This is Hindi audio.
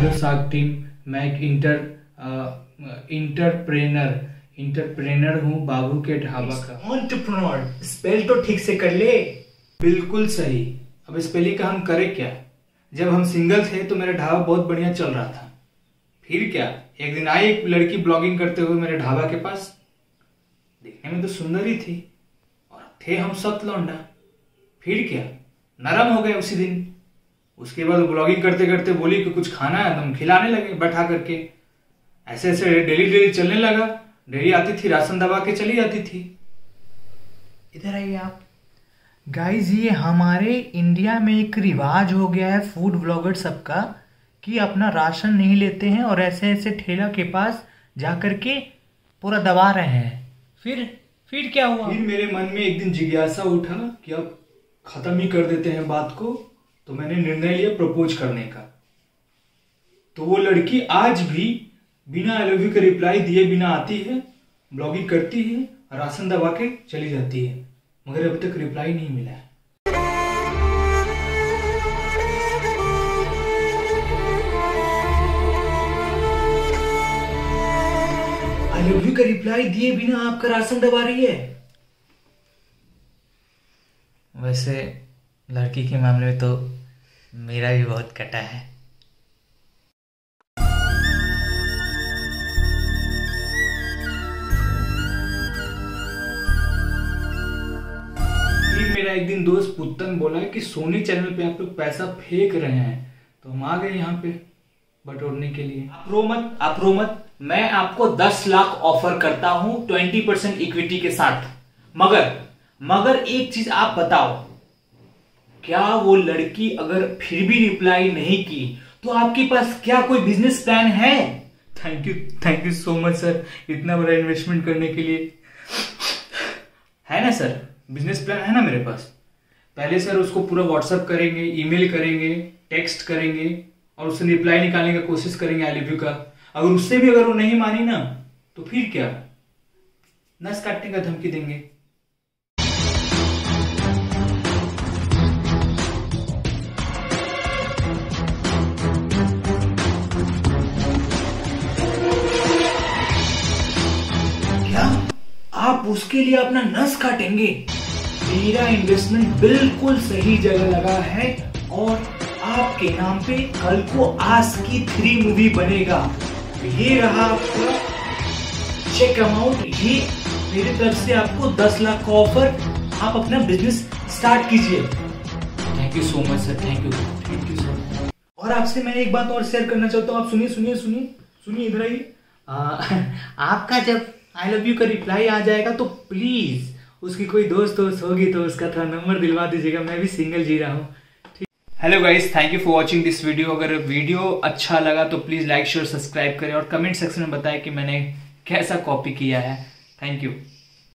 नमस्कार टीम मैं एक इंटर इंटरप्रेनर इंटरप्रेनर हूँ बाबू के ढाबा का। ऑन्टरप्रनोर स्पेल तो ठीक से कर ले। बिल्कुल सही। अब स्पेलिंग का हम करें क्या? जब हम सिंगल थे तो मेरा ढाबा बहुत बढ़िया चल रहा था। फिर क्या? एक दिन आई एक लड़की ब्लॉगिंग करते हुए मेरे ढाबा के पास। देखने में तो सुंदर ही थी। और थे हम सत लौंडा फिर क्या? नरम हो गए उसी दिन। उसके बाद ब्लॉगिंग करते करते बोली कि कुछ खाना है तो हम खिलाने लगे बैठा करके। ऐसे ऐसे डेली डेली चलने लगा। डेली आती थी राशन दबा के चली जाती थी। इधर आइए आप। गाइस ये हमारे इंडिया में एक रिवाज हो गया है फ़ूड ब्लॉगर सबका कि अपना राशन नहीं लेते हैं और ऐसे ऐसे ठेला के पास जा कर के पूरा दबा रहे हैं। फिर फिर क्या हुआ? फिर मेरे मन में एक दिन जिज्ञासा उठा कि अब खत्म ही कर देते हैं बात को। तो मैंने निर्णय लिया प्रपोज करने का। तो वो लड़की आज भी बिना आई लव यू का रिप्लाई दिए बिना आती है ब्लॉगिंग करती है, राशन दबा के चली जाती है, मगर अभी तक रिप्लाई नहीं मिला है। आई का रिप्लाई दिए बिना आपका राशन दबा रही है? वैसे लड़की के मामले में तो मेरा भी बहुत कटा है। मेरा एक दिन दोस्त पुत्तन बोला है कि सोनी चैनल पे आप लोग पैसा फेंक रहे हैं। तो हम आ गए यहाँ पे बटोरने के लिए। आप रो मत आप रो मत। मैं आपको 10 लाख ऑफ़र करता हूँ 20 परसेंट इक्विटी के साथ। मगर मगर एक चीज़ आप बताओ। क्या वो लड़की अगर फिर भी रिप्लाई नहीं की तो आपके पास क्या कोई बिज़नेस प्लान है? Thank you thank you so much sir इतना बड़ा इन्वेस्टमेंट करने के लिए। है ना सर बिज़नेस प्लान है ना मेरे पास? पहले सर उसको पूरा व्हाट्सअप करेंगे ईमेल करेंगे टेक्स्ट करेंगे, और उससे रिप्लाई निकालने का कोशिश करेंगे आई लिव यू का। अगर उससे भी अगर वो नहीं मानी ना तो फिर क्या? नस काटने का धमकी देंगे। आप उसके लिए अपना नस काटेंगे। मेरा इन्वेस्टमेंट बिल्कुल सही जगह लगा है और आपके नाम पे कल को आस की थ्री मूवी बनेगा। ये रहा आपका चेक अमाउंट ये मेरी तरफ़ से आपको 10 लाख का ऑफ़र आप अपना बिज़नेस स्टार्ट कीजिए। Thank you so much sir thank you thank you sir और आपसे मैं एक बात और शेयर करना चाहता हूँ। आप सुनिए सुनिए सुनिए। सुनिए इधर आइए। आपका जब आई लव यू का रिप्लाई आ जाएगा तो प्लीज़ उसकी कोई दोस्त दोस्त होगी तो उसका थोड़ा नंबर दिलवा दीजिएगा, मैं भी सिंगल जी रहा हूँ। Hello guys thank you for watching this video अगर वीडियो अच्छा लगा तो प्लीज़ लाइक शेयर सब्सक्राइब करें और कमेंट सेक्शन में बताएँ कि मैंने कैसा कॉपी किया है। Thank you